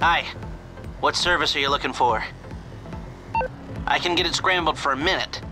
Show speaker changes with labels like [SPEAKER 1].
[SPEAKER 1] Hi. What service are you looking for? I can get it scrambled for a minute.